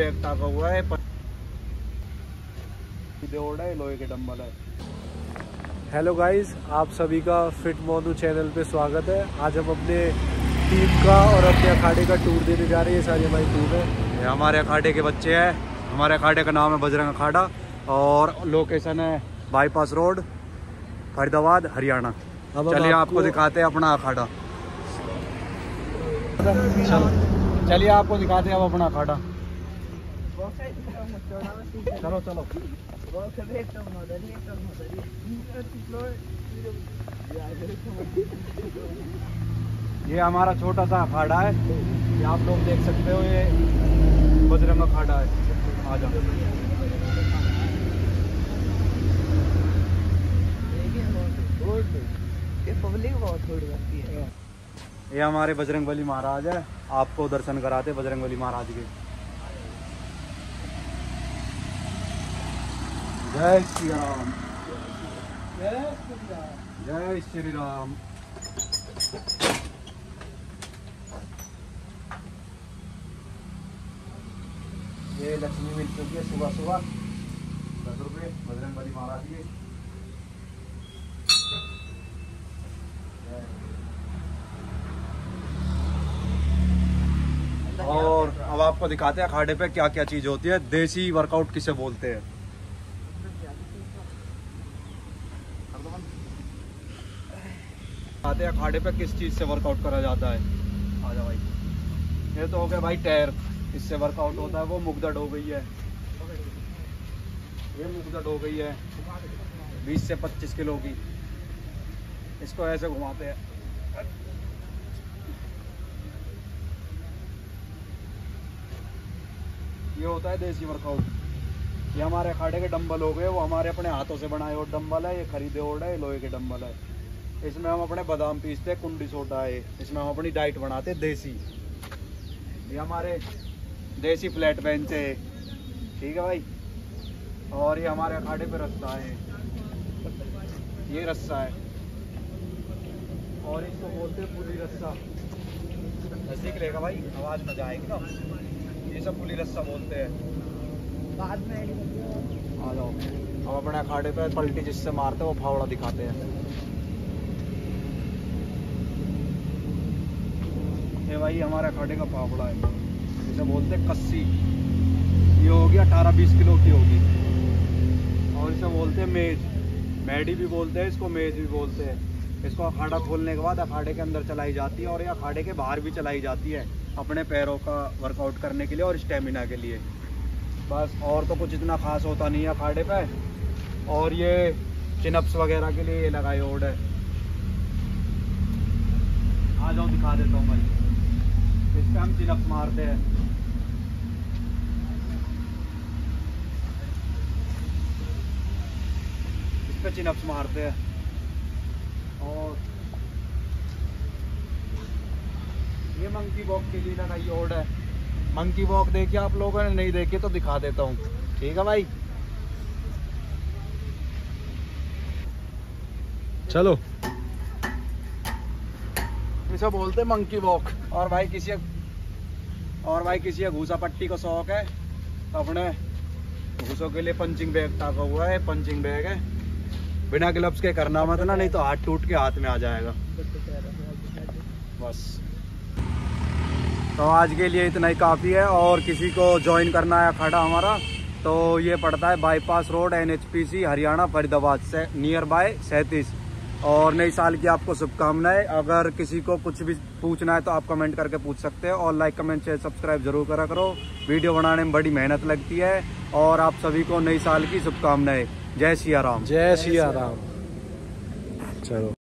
Bag टाका हुआ है है लोहे के डम्बल है। हेलो गाइस आप सभी का फिट मोनू चैनल पे स्वागत है। आज हम अपने टीम का और अपने अखाड़े का टूर देने जा रहे हैं। सारी हमारी टीम है। ये हमारे अखाड़े के बच्चे हैं। हमारे अखाड़े का नाम है बजरंग अखाड़ा और लोकेशन है बाईपास रोड फरीदाबाद हरियाणा। अब चलिए आपको आपको- दिखाते हैं अपना अखाड़ा। चलिए आपको दिखाते हैं अब अपना अखाड़ा। चलो चलो ये हमारा छोटा सा अखाड़ा है। ये आप लोग देख सकते हो, ये बजरंग अखाड़ा है। आ जाओ। पब्लिक बहुत है ये हमारे बजरंग बली महाराज है। आपको दर्शन कराते बजरंग बली महाराज के। जय श्री राम जय श्री राम ये लक्ष्मी मिल चुकी है सुबह सुबह। दस रुपये बजरंग बली महाराज के। और अब आपको दिखाते हैं अखाड़े पे क्या क्या चीज़ होती है। देसी वर्कआउट किसे बोलते हैं? दिखाते हैं अखाड़े पे किस चीज़ से वर्कआउट करा जाता है? आ जाओ भाई। ये तो हो गया भाई टायर इससे वर्कआउट होता है, वो मुगदड़ हो गई है। ये मुगदड़ हो गई है 20 से 25 किलो की। इसको ऐसे घुमाते हैं। ये होता है देसी वर्कआउट ये हमारे अखाड़े के डंबल हो गए, वो हमारे अपने हाथों से बनाए हुए डंबल है, ये खरीदे ओड है लोहे के डंबल है। इसमें हम अपने बादाम पीसते हैं कुंडी सोटा है। इसमें हम अपनी डाइट बनाते हैं देसी। ये हमारे देसी फ्लैट बेंच है ठीक है भाई? और ये हमारे अखाड़े पे रस्सा है। ये रस्सा है। और इसको बोलते हैं पुली रस्सा। नज़दीक लेगा भाई? आवाज़ मज़ा आएगी ना? ये सब पुली रस्सा बोलते हैं। बाद में। आ जाओ। हम अपने अखाड़े पे पलटी जिससे मारते हैं वो फावड़ा दिखाते हैं। ये भाई, हमारे अखाड़े का फावड़ा है। इसे बोलते हैं कस्सी। ये होगी अठारह बीस किलो की होगी। और इसे बोलते हैं मेज। मैडी भी बोलते हैं, इसको मेज भी बोलते हैं। इसको अखाड़ा खोलने के बाद अखाड़े के अंदर चलाई जाती है और ये अखाड़े के बाहर भी चलाई जाती है अपने पैरों का वर्कआउट करने के लिए और स्टेमिना के लिए। बस, और तो कुछ इतना खास होता नहीं है अखाड़े पे। और ये चिनप्स वगैरह के लिए ये लगाई ओड है। आ जाओ, दिखा देता हूँ भाई। मारते हैं हैं और ये मंकी वॉक के लिए लगाई ओड है। मंकी वॉक देखिए आप लोगों ने, नहीं देखी तो दिखा देता हूँ। ठीक है भाई? चलो। इसे बोलते मंकी वॉक और भाई किसी और भाई किसी घूसा पट्टी का शौक है तो अपने घूसों के लिए पंचिंग बैग टाका हुआ है पंचिंग बैग है। बिना ग्लव्स के करना मत ना, नहीं तो हाथ टूट के हाथ में आ जाएगा। बस। तो आज के लिए इतना ही काफ़ी है, और किसी को ज्वाइन करना है अखाड़ा हमारा तो ये पड़ता है bypass road NHPC Haryana, Faridabad से नियर बाय सैंतीस। और नए साल की आपको शुभकामनाएँ। अगर किसी को कुछ भी पूछना है तो आप कमेंट करके पूछ सकते हैं और लाइक, कमेंट, शेयर, सब्सक्राइब ज़रूर करा करो। वीडियो बनाने में बड़ी मेहनत लगती है और आप सभी को नई साल की शुभकामनाएँ। जय सिया राम। जय सिया राम। चलो।